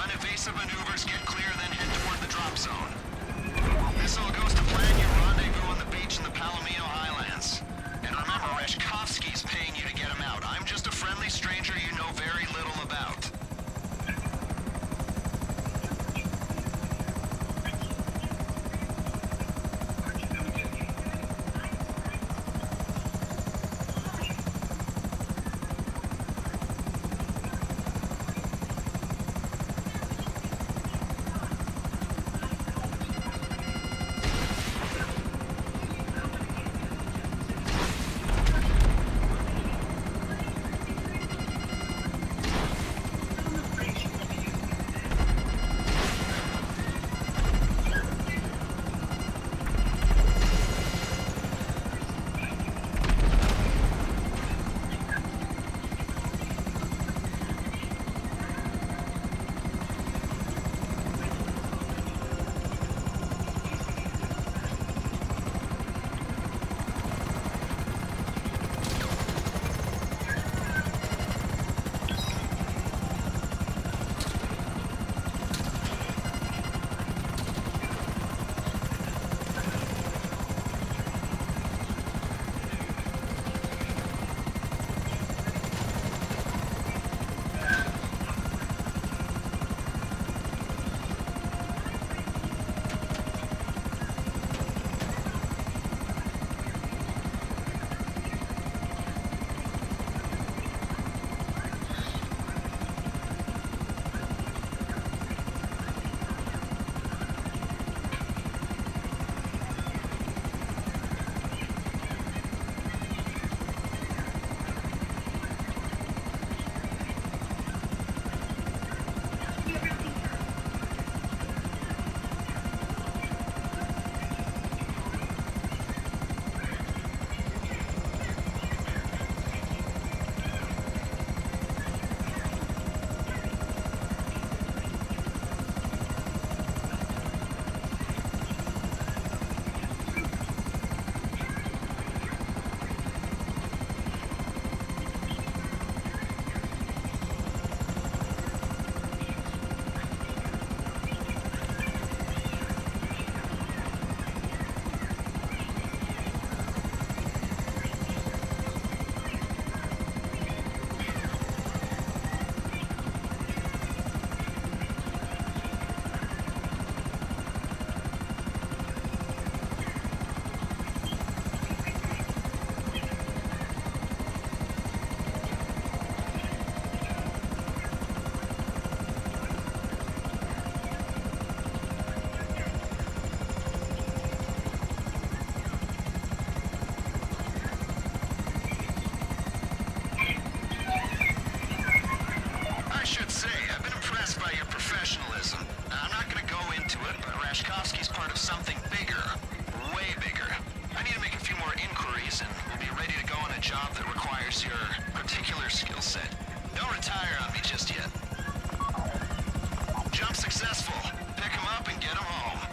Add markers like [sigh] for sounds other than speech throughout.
Run evasive maneuvers, get clear, then head toward the drop zone. This all goes to plan your rendezvous on the beach in the Palomino Highlands. And remember, Rashkovsky's paying you to get him out. I'm just a friendly stranger you know very little about. Your particular skill set. Don't retire on me just yet. Jump successful. Pick him up and get him home.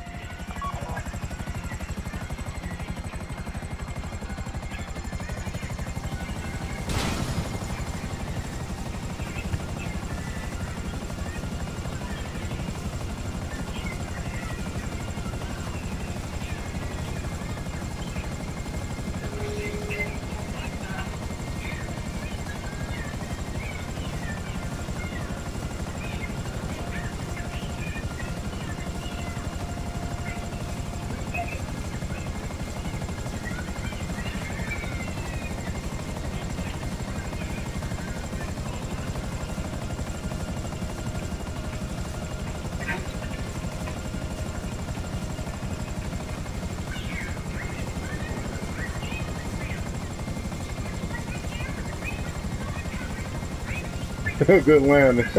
[laughs] Good landing. [laughs]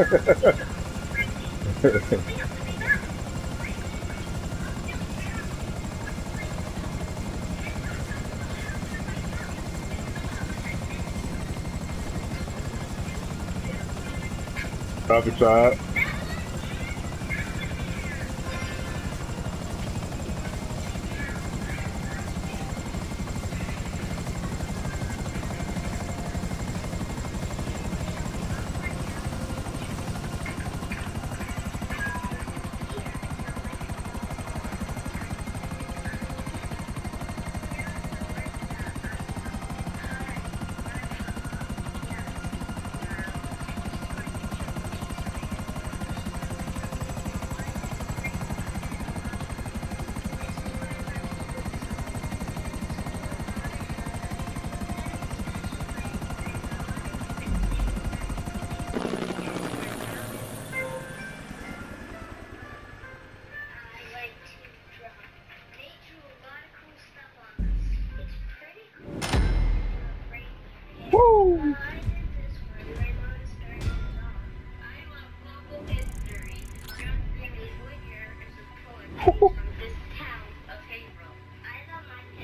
Copy shot.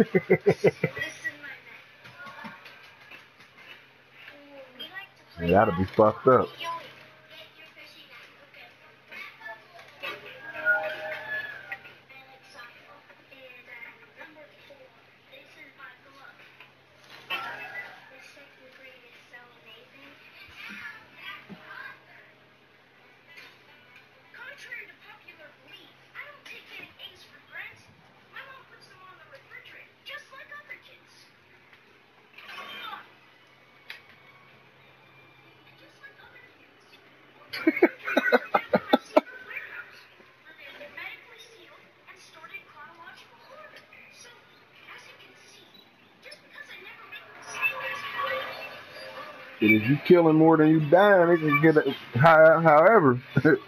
[laughs] That'll be fucked up. And if you killing more than you dying, it can get a, however. [laughs]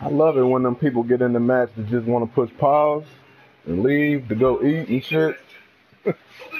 I love it when them people get in the match that just want to push pause and leave to go eat and shit. [laughs]